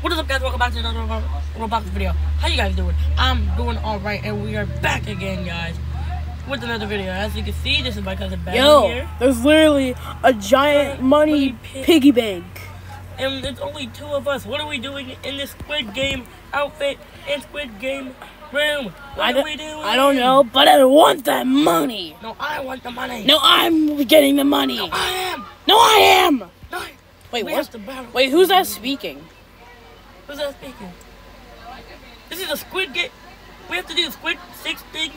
What is up, guys? Welcome back to another Roblox video. How you guys doing? I'm doing all right, and we are back again, guys, with another video. As you can see, this is my cousin Ben Yo, here, there's literally a giant money pig. piggy bank. and it's only two of us. What are we doing in this Squid Game outfit and Squid Game room? What I are we doing? I don't know, but I want that money. No, I want the money. No, I'm getting the money. I am. No, I am. No. Wait, what? Wait, who's that speaking? Who's that speaking? This is a Squid Game. We have to do Squid six things,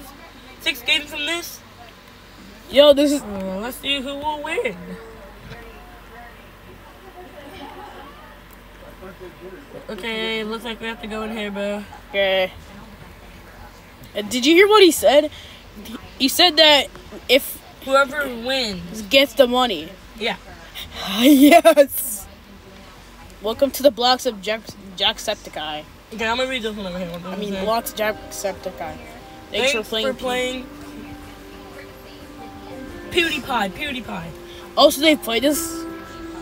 six games from this. Yo, this is. Uh, let's see who will win. Okay, it looks like we have to go in here, bro. Okay. Did you hear what he said? He- said that if Whoever wins, gets the money. yeah. yes. Welcome to the blocks of Jack Jacksepticeye. Okay, I'm gonna read this one over here. I mean, say? blocks Jacksepticeye. Thanks, Thanks for playing. For playing PewDiePie. PewDiePie. Oh, so they played this?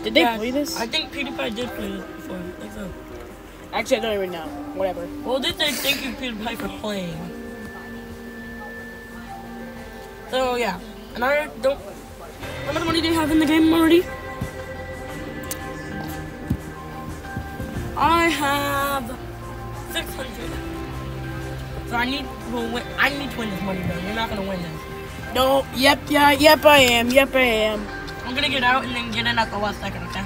Did they Yeah, play this? I think PewDiePie did play this before. I so. Actually, I don't even know. Whatever. Well, did they thank you, PewDiePie, for playing? So yeah, and I don't. How much money do you have in the game already? I have six hundred. So I need to win. I need to win this money, bro. You're not gonna win this. No. Yep. Yeah. Yep. I am. Yep. I am. I'm gonna get out and then get in at the last second. Okay.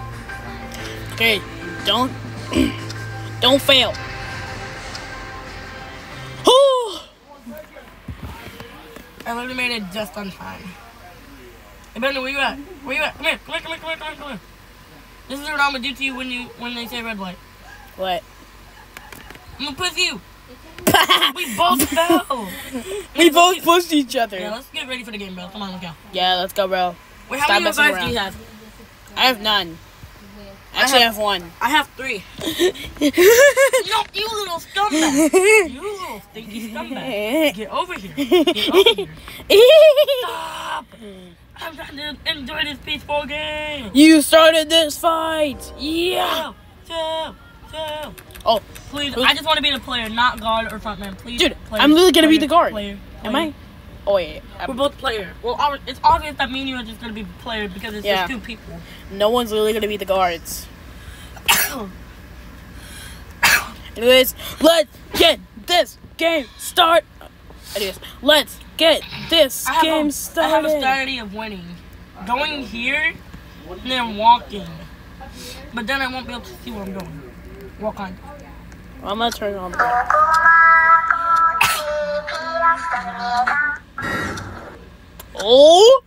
Okay. Don't. don't fail. I literally made it just on time. Hey, Brandon, where you at? Where you at? Come here. Come here. Come here. Come here. Come here. This is what I'm gonna do to you when you when they say red light. What? I'm gonna push you. We both fell. we both pushed each other. Yeah, let's get ready for the game, bro. Come on, let's go. Yeah. Let's go, bro. Wait, how Stop many revives do you have? I have none. Actually, I have- have one. I have three. No, you little scumbag. You little stinky scumbag. Get over here. Get over here. Stop. I'm trying to enjoy this peaceful game. you started this fight. Yeah. Chill, chill, chill. Oh, Please, I just want to be the player, not guard or frontman. Please, Dude, player, I'm literally gonna be the guard. Player, am. I? Oh wait. We're both player. Well, it's obvious that me and you are just gonna be player because it's Yeah. just two people. No one's really gonna be the guards. Anyways, let's get this game start. Anyways, let's get this game a, I have a started. strategy of winning. Going here and then walking. But then I won't be able to see where I'm going. Walk on. I'm gonna turn on. Oh!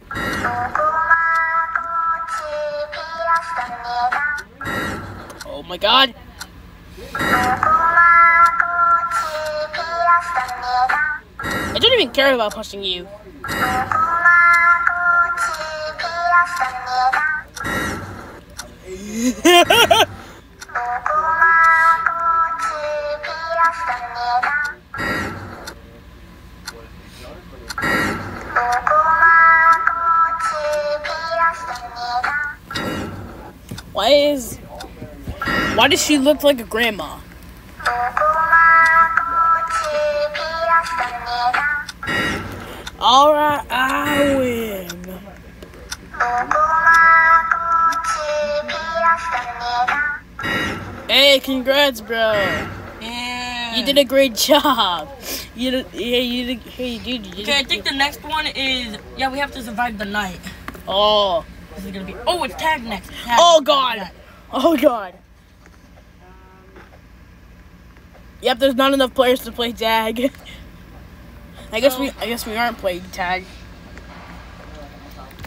Oh my god! I don't even care about pushing you. Why does she look like a grandma? Alright, I win. Hey, congrats, bro. Yeah. You did a great job. You did, yeah, you did. Hey, dude, you did. Okay, I think the next one is yeah, we have to survive the night. Oh, This is gonna be oh, it's tag next. Tag. oh God, oh God. Yep, there's not enough players to play tag. I guess we, I guess we aren't playing tag.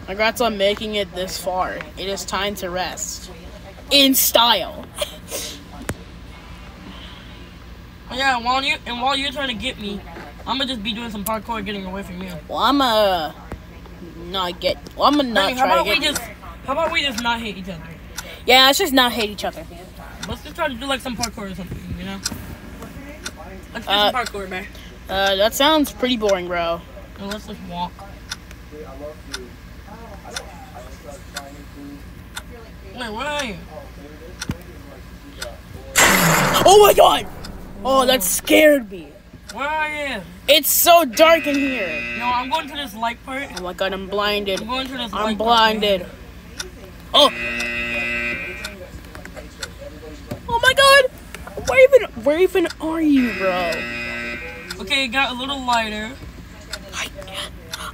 Congrats on making it this far. It is time to rest. In style. Yeah, while you and while you're trying to get me, I'm gonna just be doing some parkour, getting away from you. Well, I'm gonna not get. Well, I'm gonna not Hey, how try to about we just how about we just not hate each other? Yeah, let's just not hate each other. Let's just try to do like some parkour or something, you know? Let's do Uh, some parkour, man. Uh, that sounds pretty boring, bro. And let's just walk. Wait, where are you? Oh my god! Oh, that scared me. Where are you? It's so dark in here. No, I'm going to this light part. Oh my god, I'm blinded. I'm going to this I'm light blinded. Oh. Oh my god! Where even where even are you, bro? Okay, it got a little lighter. I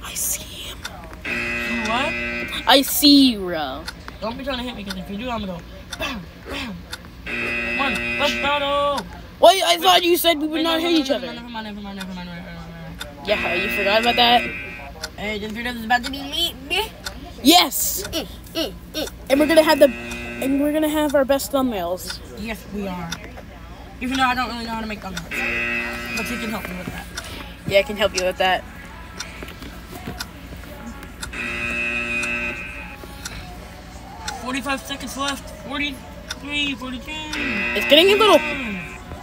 I see him. You what? I see you, bro. Don't be trying to hit me because if you do, I'm gonna go bam, bam. Come on, let's battle. Wait, I thought you said we would Wait, not no, hit no, each no, other. Never mind, never mind, never mind, never mind. Yeah, you forgot about that? Hey, this video is about to be me. Yes. Mm, mm, mm. And we're gonna have the and we're gonna have our best thumbnails. Yes, we are. Even though I don't really know how to make thumbnails, but you can help me with that. Yeah, I can help you with that. Forty-five seconds left. Forty-three, forty-two. It's getting a little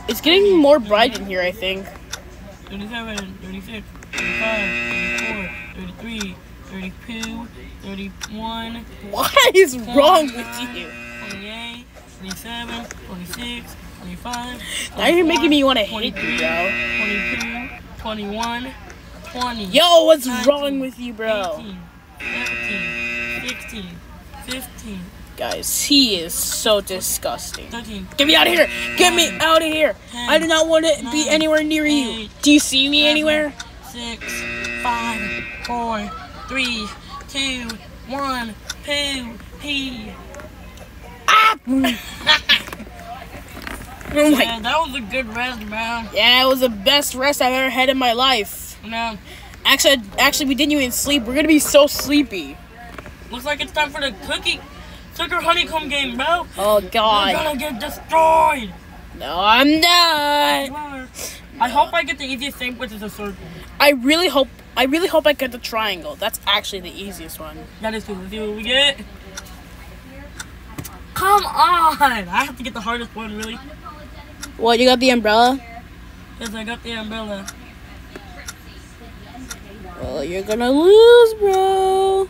it's getting more bright in here, I think. 37, 36, 35, 34, 33, 32, 31, What is wrong with you? 28, 27, 26, 25. Now you're making me want to 24, hate you, bro. 22, 21, 20. Yo, what's 19, wrong with you, bro? 18, 17, 16, 15, Guys, he is so disgusting. 13. Get me out of here! Get me out of here! I do not want to be anywhere near you. Do you see me anywhere? Six, five, four, three, two, one, poo, pee. Oh my! Yeah, that was a good rest, man. Yeah, it was the best rest I've ever had in my life. No, Actually, actually, we didn't even sleep. We're gonna be so sleepy. looks like it's time for the cookie, sugar honeycomb game, bro. Oh God. We're gonna get destroyed. No, I'm not. I hope I get the easiest thing, which is a circle. I really hope. I really hope I get the triangle. That's actually the easiest one. That is cool. Let's see what we get. Come on! I have to get the hardest one, really. What? You got the umbrella? Because I got the umbrella. Well, you're gonna lose, bro.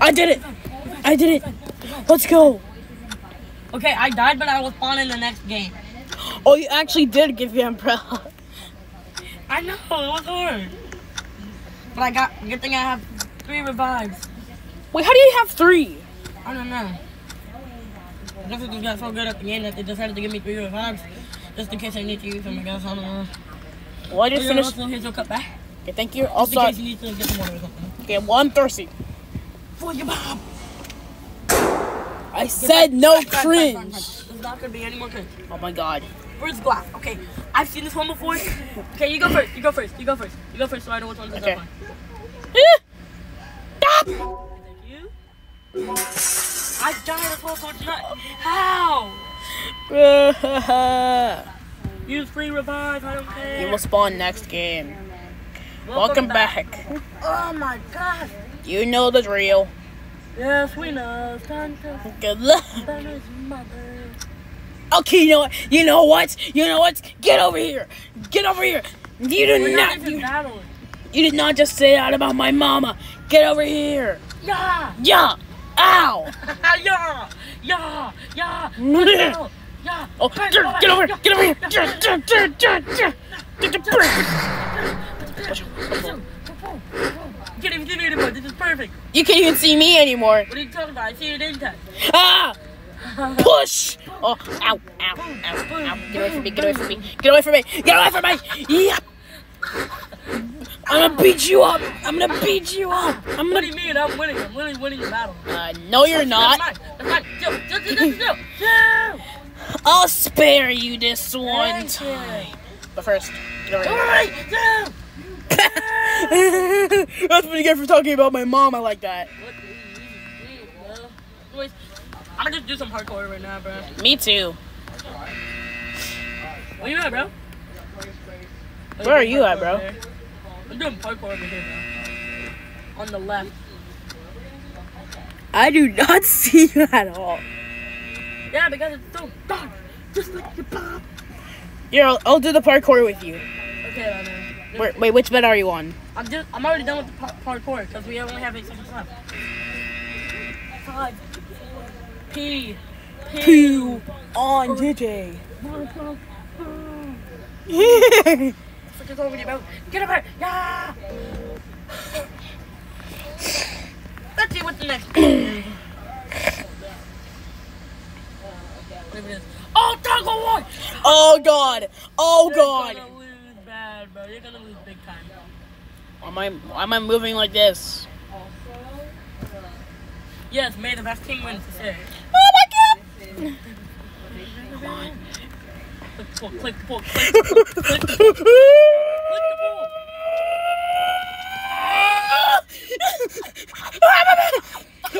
I did it. I did it. Let's go. Okay, I died, but I will spawn in the next game. Oh, you actually did give the umbrella. I know, it was hard. But I got, good thing I have three revives. Wait, how do you have three? I don't know. It just got so good at the end that they decided to give me three revives. Just in case I need to use them, I guess. I don't know. Well, I just finished. also, here's your cup back. Okay, thank you. Just Also, in case you need to get some water or something. okay, well, I'm thirsty. For your mom. I said no Fine, fine, fine, fine, fine. cringe. There's not gonna be any more cringe. Oh my god. Where's glass? Okay, I've seen this one before. Okay, you go first. You go first. You go first. You go first, so I know which one's Okay. that one. You. I died so it's not. How? Use free revive. I don't care. you will spawn next game. Welcome, Welcome back. Oh my god. You know the drill. Yes, we know. Good luck. Okay, you know what? You know what? You know what? Get over here. Get over here. You do We're not not. You. You did not just say that about my mama. Get over here. Yeah. Yeah. Ow. yeah. Yeah. Yeah. oh, Yeah. Yeah. get, get over here. Get over here. Get, get, get, get, get. Get the Get get him, anymore. This is perfect. You can't even see me anymore. What are you talking about? I see in touch. Ah! Push! Oh, ow, ow, ow, ow. Get away from me, get away from me, get away from me, get away from me! Yep! I'm gonna beat you up! I'm gonna beat you up! I'm What do gonna. you mean? I'm winning. I'm winning, winning the battle. Uh, no, you're not. That's mine. That's mine. I'll spare you this one time. But first, get over here. That's what you get for talking about my mom. I like that. What the- easy, easy, bro. Anyways, I'm gonna just do some hardcore right now, bro. Me too. Where you at, bro? Where are you at, bro? I'm doing parkour over here, bro. On the left. I do not see you at all. Yeah, because it's so dark. Just like your pop. Here, I'll, I'll do the parkour with you. Okay, man. Wait, wait, which bed are you on? I'm just, I'm already done with the par- parkour because we only have eight seconds left. Five, P, P. Poo on JJ. Fuck is over your mouth. Get over here. Yeah. Let's see what the next one is. Whatever it is. Oh, Tug of war! oh god. Oh You're god. gonna lose bad, bro. You're gonna lose big time. Why am I why am I moving like this? Yes, may the best king win to say. Oh my god. Click the pool, click the pool, click the pool, click the pool.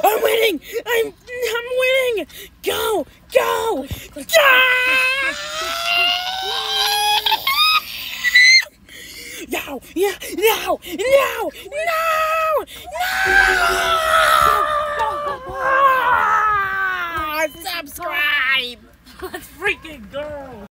I'm winning! I'm I'm winning! Go! Go! Go! No! Yeah! No! No! No! No! Subscribe! Let's freaking go!